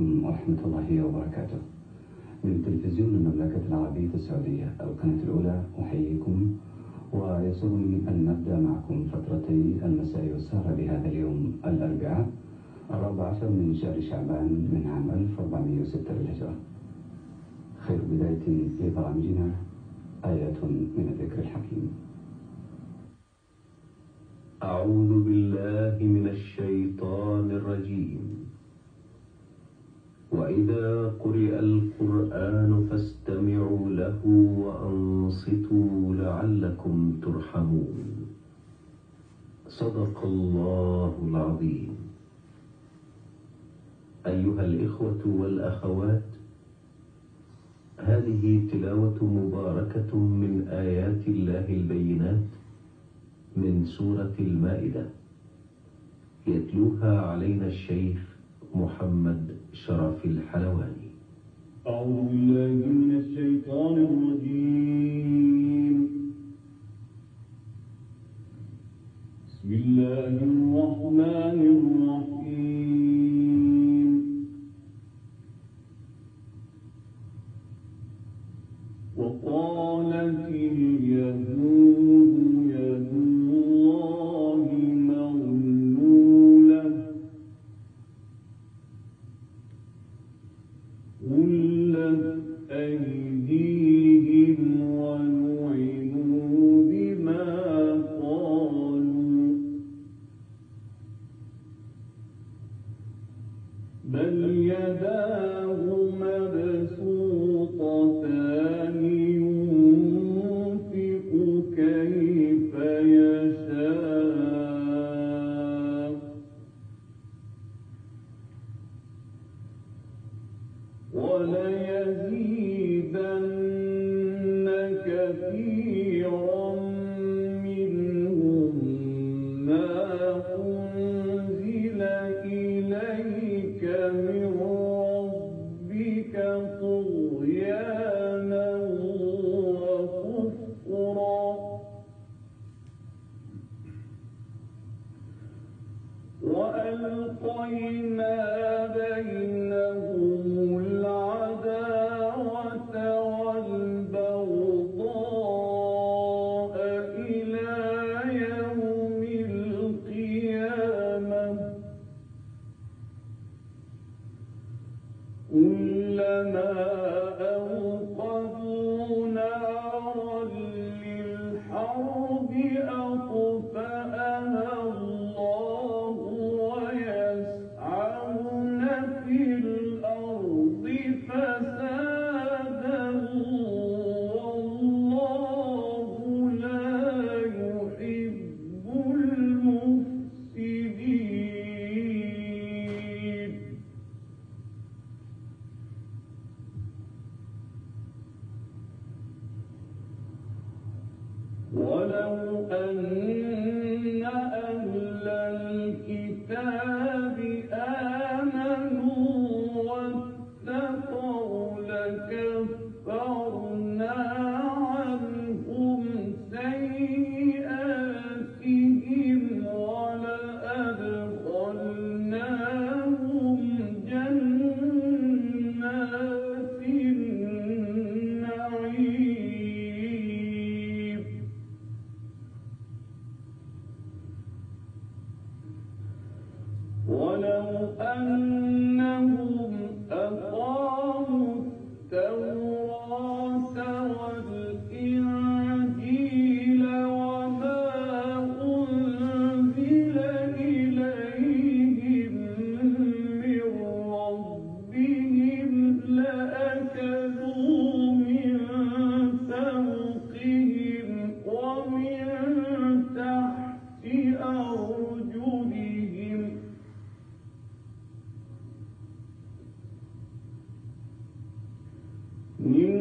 عليكم ورحمة الله وبركاته. من تلفزيون المملكة العربية السعودية القناة الأولى أحييكم. ويسرني أن نبدأ معكم فترتي المساء والسهرة بهذا اليوم الأربعاء الرابع عشر من شهر شعبان من عام 1406 للهجرة. خير بداية لبرامجنا آيات من الذكر الحكيم. أعوذ بالله من الشيطان الرجيم. وإذا قرئ القرآن فاستمعوا له وأنصتوا لعلكم ترحمون. صدق الله العظيم. أيها الإخوة والأخوات هذه تلاوة مباركة من آيات الله البينات من سورة المائدة. يتلوها علينا الشيخ محمد شرف الحلواني أعوذ بالله من الشيطان الرجيم. بسم الله الرحمن الرحيم. Yeah.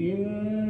إن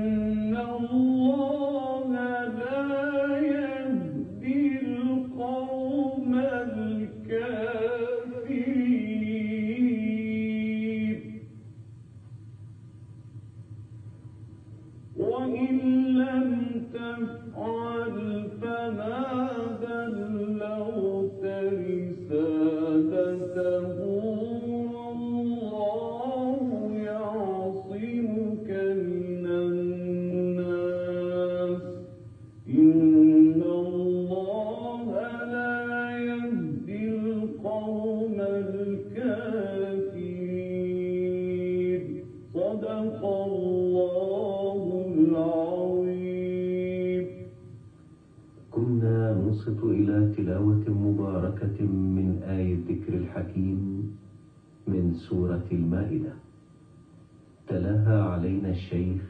teaching